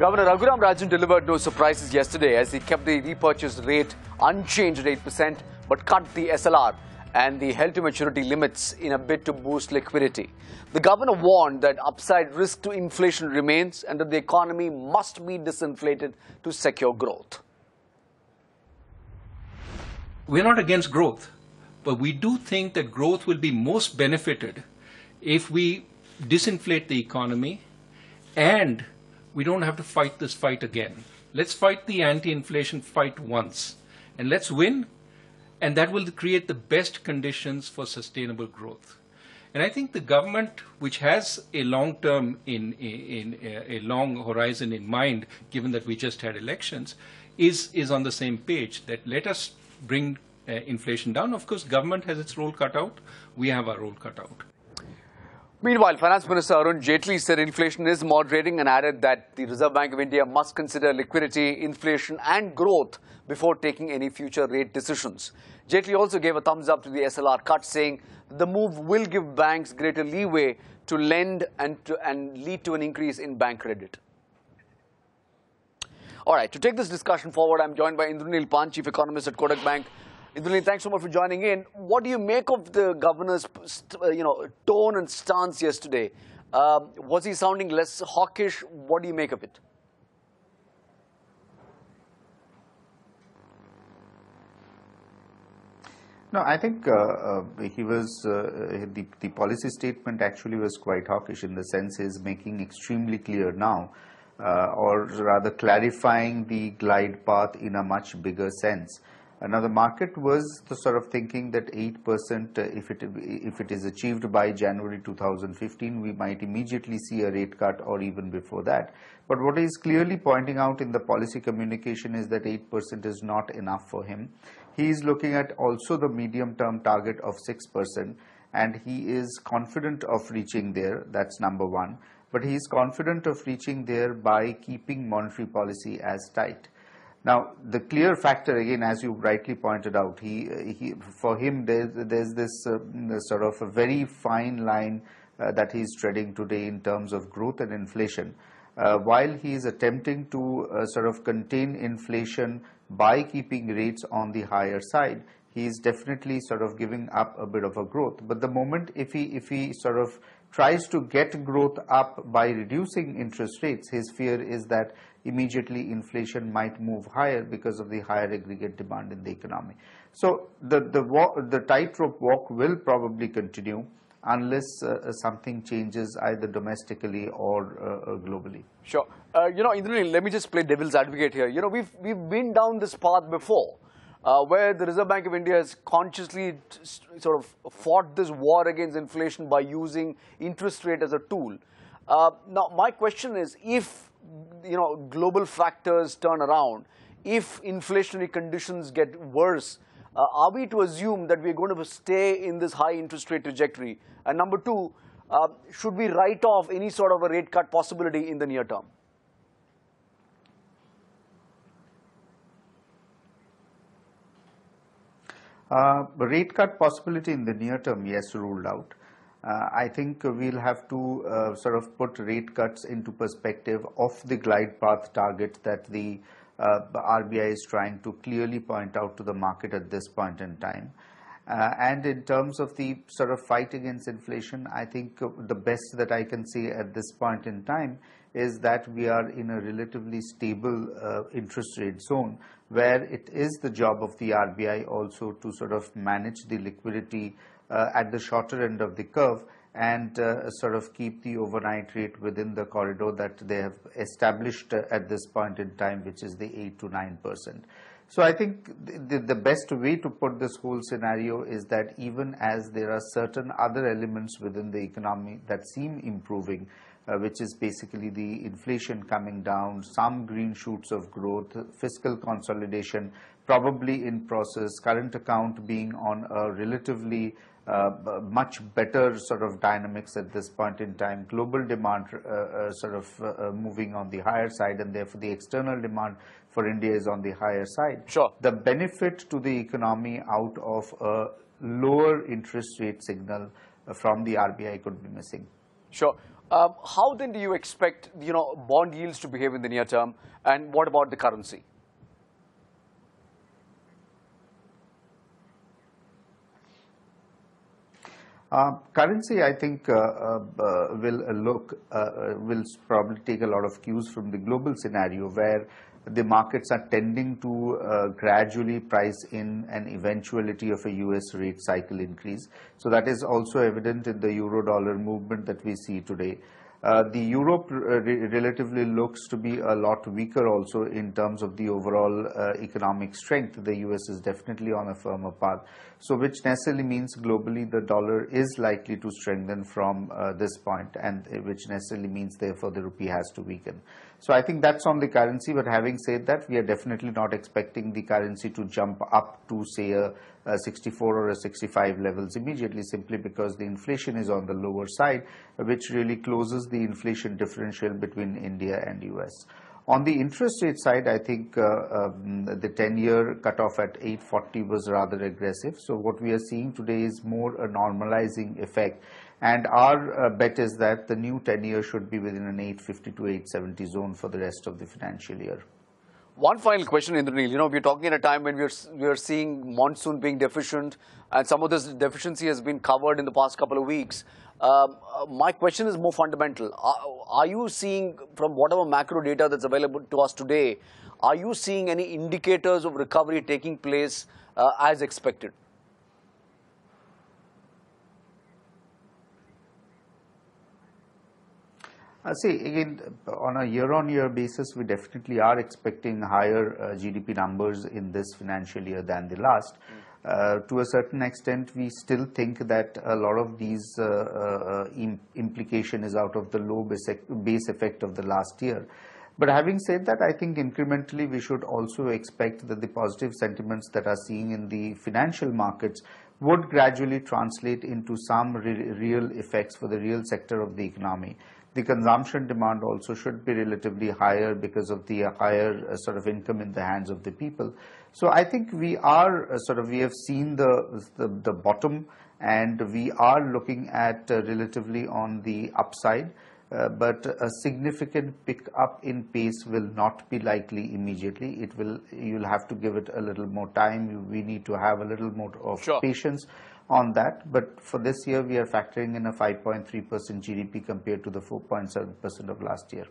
Governor Raghuram Rajan delivered no surprises yesterday as he kept the repurchase rate unchanged at 8% but cut the SLR and the held to maturity limits in a bid to boost liquidity. The governor warned that upside risk to inflation remains and that the economy must be disinflated to secure growth. We're not against growth, but we do think that growth will be most benefited if we disinflate the economy and we don't have to fight this fight again. Let's fight the anti-inflation fight once and let's win and that will create the best conditions for sustainable growth. And I think the government, which has a long term in, in, in a long horizon in mind, given that we just had elections, is, is on the same page that let us bring uh, inflation down. Of course, government has its role cut out. We have our role cut out. Meanwhile, Finance Minister Arun Jaitley said inflation is moderating and added that the Reserve Bank of India must consider liquidity, inflation and growth before taking any future rate decisions. Jaitley also gave a thumbs up to the SLR cut, saying the move will give banks greater leeway to lend and, to, and lead to an increase in bank credit. All right, to take this discussion forward, I'm joined by Indranil Pan, Chief Economist at Kotak Bank. Indranil, thanks so much for joining in. What do you make of the governor's, uh, you know, tone and stance yesterday? Uh, was he sounding less hawkish? What do you make of it? No, I think uh, uh, he was, uh, the, the policy statement actually was quite hawkish in the sense is making extremely clear now, uh, or rather clarifying the glide path in a much bigger sense. Now, the market was the sort of thinking that 8% uh, if it, if it is achieved by January 2015, we might immediately see a rate cut or even before that. But what he's clearly pointing out in the policy communication is that 8% is not enough for him. He is looking at also the medium term target of 6% and he is confident of reaching there. That's number one. But he is confident of reaching there by keeping monetary policy as tight. Now, the clear factor, again, as you rightly pointed out, he, he for him, there's, there's this uh, sort of a very fine line uh, that he's treading today in terms of growth and inflation. Uh, while he is attempting to uh, sort of contain inflation by keeping rates on the higher side, he is definitely sort of giving up a bit of a growth. But the moment if he, if he sort of tries to get growth up by reducing interest rates, his fear is that immediately inflation might move higher because of the higher aggregate demand in the economy. So the, the, the tightrope walk will probably continue unless uh, something changes either domestically or uh, uh globally. Sure. Uh, you know, Indranil, let me just play devil's advocate here. You know, we've, we've been down this path before. Uh, where the Reserve Bank of India has consciously sort of fought this war against inflation by using interest rate as a tool. Uh, now, my question is, if you know, global factors turn around, if inflationary conditions get worse, uh, are we to assume that we're going to stay in this high interest rate trajectory? And number two, uh, should we write off any sort of a rate cut possibility in the near term? Uh, rate cut possibility in the near term, yes, ruled out. Uh, I think we'll have to uh, sort of put rate cuts into perspective of the glide path target that the uh, RBI is trying to clearly point out to the market at this point in time. And in terms of the sort of fight against inflation, I think the best that I can say at this point in time is that we are in a relatively stable interest rate zone where it is the job of the RBI also to sort of manage the liquidity uh, at the shorter end of the curve and uh, sort of keep the overnight rate within the corridor that they have established uh, at this point in time, which is the 8 to 9 percent. So I think the, the, best way to put this whole scenario is that even as there are certain other elements within the economy that seem improving, which is basically the inflation coming down, some green shoots of growth, fiscal consolidation probably in process, current account being on a relatively uh, much better sort of dynamics at this point in time. Global demand uh, uh, sort of uh, moving on the higher side and therefore the external demand for India is on the higher side. Sure. The benefit to the economy out of a lower interest rate signal from the RBI could be missing. Sure. Um, how then do you expect you know bond yields to behave in the near term, and what about the currency? Uh, currency, I think, uh, uh, will look will probably take a lot of cues from the global scenario where the markets are tending to uh, gradually price in an eventuality of a US rate cycle increase. So that is also evident in the euro dollar movement that we see today. Uh, the Europe uh, re relatively looks to be a lot weaker also in terms of the overall uh, economic strength. The US is definitely on a firmer path. So which necessarily means globally the dollar is likely to strengthen from uh, this point and uh, which necessarily means therefore the rupee has to weaken. So I think that's on the currency, but having said that, we are definitely not expecting the currency to jump up to say a, a 64 or a 65 levels immediately simply because the inflation is on the lower side, which really closes the inflation differential between India and US. On the interest rate side, I think uh, um, the 10-year cutoff at 840 was rather aggressive. So what we are seeing today is more a normalizing effect. And our uh, bet is that the new 10-year should be within an 850 to 870 zone for the rest of the financial year. One final question, Indranil. You know, we're talking at a time when we're, we're seeing monsoon being deficient, and some of this deficiency has been covered in the past couple of weeks. Um, uh, my question is more fundamental. Are, are, you seeing, from whatever macro data that's available to us today, are you seeing any indicators of recovery taking place uh, as expected? Uh, see, again, on a year-on-year -year basis, we definitely are expecting higher uh, GDP numbers in this financial year than the last. Mm. Uh, to a certain extent, we still think that a lot of these uh, uh, Im implication is out of the low base effect of the last year. But having said that, I think incrementally we should also expect that the positive sentiments that are seen in the financial markets would gradually translate into some re real effects for the real sector of the economy the consumption demand also should be relatively higher because of the higher uh, sort of income in the hands of the people. So I think we are uh, sort of, we have seen the, the, the bottom and we are looking at uh, relatively on the upside. Uh, but a significant pick up in pace will not be likely immediately. It will, you'll have to give it a little more time. We need to have a little more of sure. patience on that. But for this year, we are factoring in a 5.3% GDP compared to the 4.7% of last year.